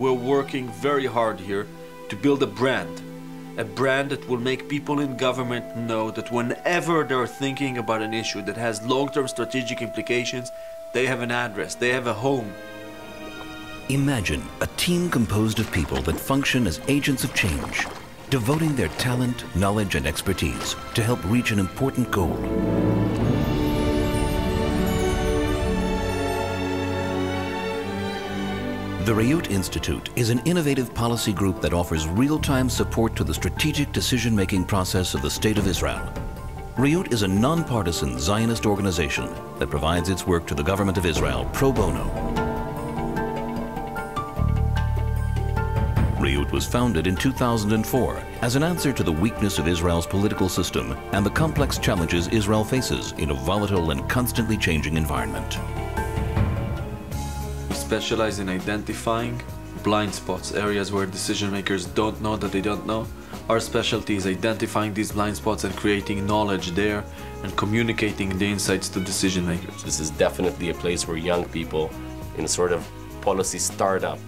we're working very hard here to build a brand. A brand that will make people in government know that whenever they're thinking about an issue that has long term strategic implications, they have an address, they have a home. Imagine a team composed of people that function as agents of change, devoting their talent, knowledge, and expertise to help reach an important goal. The Reut Institute is an innovative policy group that offers real-time support to the strategic decision-making process of the State of Israel. Reut is a nonpartisan Zionist organization that provides its work to the government of Israel pro bono. Reut was founded in 2004 as an answer to the weakness of Israel's political system and the complex challenges Israel faces in a volatile and constantly changing environment. Specialize in identifying blind spots, areas where decision makers don't know that they don't know. Our specialty is identifying these blind spots and creating knowledge there and communicating the insights to decision makers. This is definitely a place where young people, in a sort of policy startup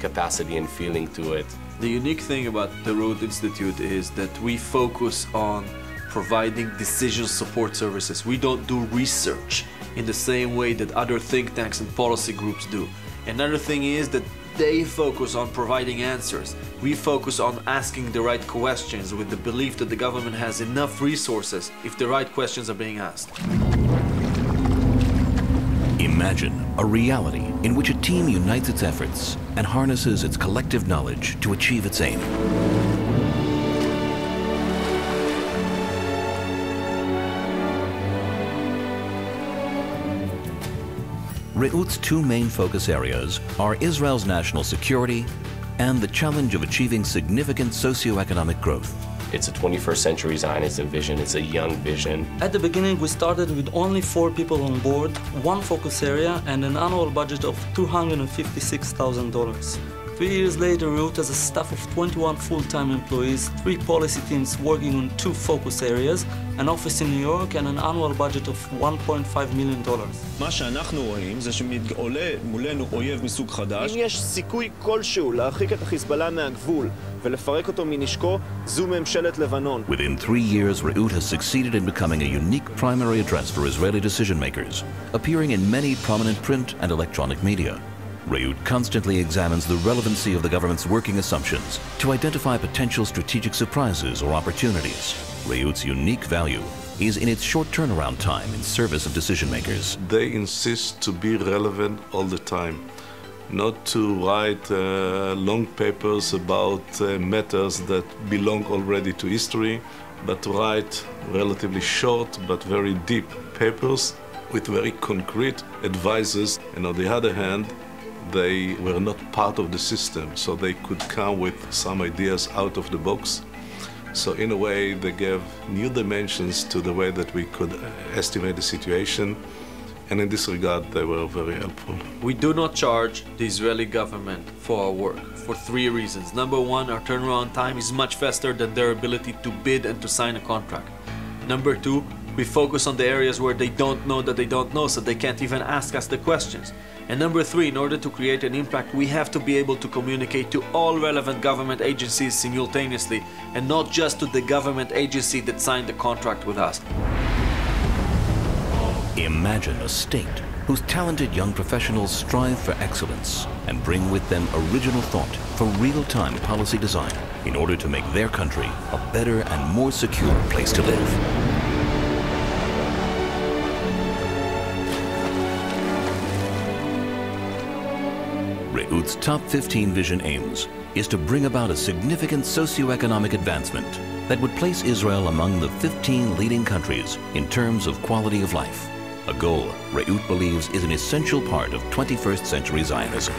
capacity and feeling to it. The unique thing about the Reut Institute is that we focus on providing decision support services. We don't do research in the same way that other think tanks and policy groups do. Another thing is that they focus on providing answers. We focus on asking the right questions with the belief that the government has enough resources if the right questions are being asked. Imagine a reality in which a team unites its efforts and harnesses its collective knowledge to achieve its aim. Reut's two main focus areas are Israel's national security and the challenge of achieving significant socio-economic growth. It's a 21st century Zionist vision, it's a young vision. At the beginning, we started with only four people on board, one focus area, and an annual budget of $256,000. Three years later, Reut has a staff of 21 full-time employees, three policy teams working on two focus areas, an office in New York, and an annual budget of $1.5 million. מה שאנחנו רואים זה שעולה מולנו אויב מסוג חדש. אם יש סיכוי כלשהו להרחיק את החיזבאללה מהגבול ולפרק אותו מנשקו, זו ממשלת לבנון. Within three years, Reut has succeeded in becoming a unique primary address for Israeli decision makers, appearing in many prominent print and electronic media. Reut constantly examines the relevancy of the government's working assumptions to identify potential strategic surprises or opportunities. Reut's unique value is in its short turnaround time in service of decision makers. They insist to be relevant all the time, not to write uh, long papers about uh, matters that belong already to history, but to write relatively short but very deep papers with very concrete advices. And on the other hand, they were not part of the system, so they could come with some ideas out of the box. So in a way, they gave new dimensions to the way that we could uh, estimate the situation. And in this regard, they were very helpful. We do not charge the Israeli government for our work for three reasons. Number one, our turnaround time is much faster than their ability to bid and to sign a contract. Number two, we focus on the areas where they don't know that they don't know, so they can't even ask us the questions. And number three, in order to create an impact, we have to be able to communicate to all relevant government agencies simultaneously and not just to the government agency that signed the contract with us. Imagine a state whose talented young professionals strive for excellence and bring with them original thought for real-time policy design in order to make their country a better and more secure place to live. Reut's top 15 vision aims is to bring about a significant socio-economic advancement that would place Israel among the 15 leading countries in terms of quality of life, a goal Reut believes is an essential part of 21st century Zionism.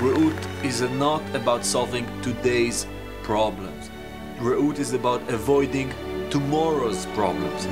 Reut is not about solving today's problems. Reut is about avoiding tomorrow's problems.